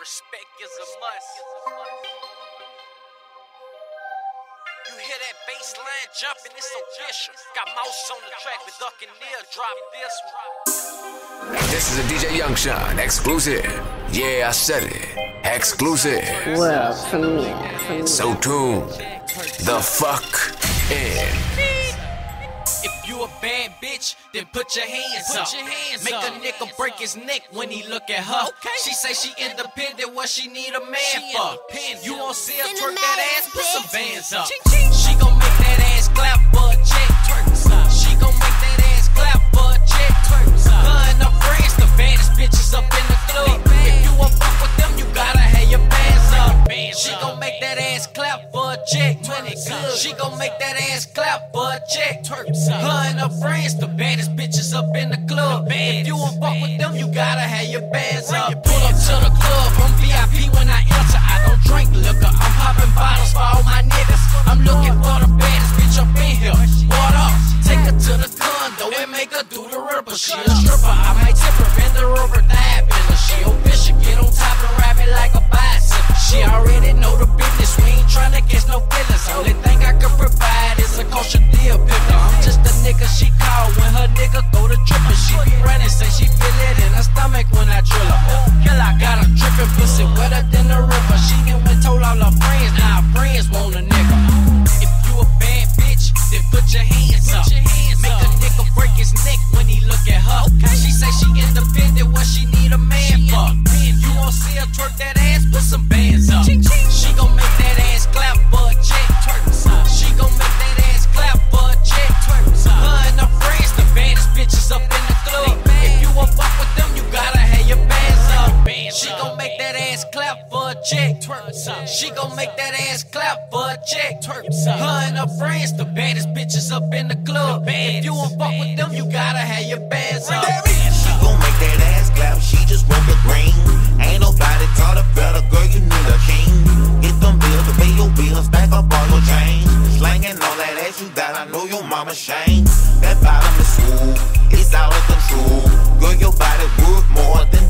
Respect is a must. You hear that bass line jumping, it's official. Got mouse on the track with Duck and Neil. Drop this one. This is a DJ Young Shawn exclusive. Yeah, I said it. Exclusive. What up, Phenomenal. So tune the fuck in. If you a bad bitch, then put your hands Put up. your hands Make up. a nigga break his neck when he look at her. Okay. She say she independent, what she need a man She for. You won't see her twerk that ass, put some bitch. bands up. Ching, ching. She gon' make that ass clap for a check. She gon' make that ass clap a check. Her and her friends, the baddest bitches up in the club. If you a fuck with them, you gotta have your bands up. Pull up to the club, I'm VIP when I enter. I don't drink liquor, I'm popping bottles for all my niggas. I'm looking for the baddest bitch up in here. What up? Take her to the condo and make her do the ripper. She a stripper, I might tip her, bend her over, dive in her. She a bishop, get on top and rap it like a bicycle. She already know the business, we ain't tryna catch no feelings. Only thing provide is a kosher deal picker. I'm just a nigga she call when her nigga go to trippin'. She be running, say she feel it in her stomach when I drill her. Oh, kill I got her drippin', pussy wetter than the river. She done went told all her friends, now her friends want a nigga. If you a bad bitch, then put your hands up. Make a nigga break his neck when he look at her. She say she independent, what she need a man for. You won't see her twerk that She gon' make that ass clap for a check. Her and her friends, the baddest bitches up in the club. If you a fuck with them, you gotta have your bands up. She gon' make that ass clap, she just want the green. Ain't nobody taught her better, girl, you need a king. Get them bills to pay your bills, stack up all your change. Slanging all that ass you got, I know your mama shame. That bottom is smooth, it's out of control. Girl, your body worth more than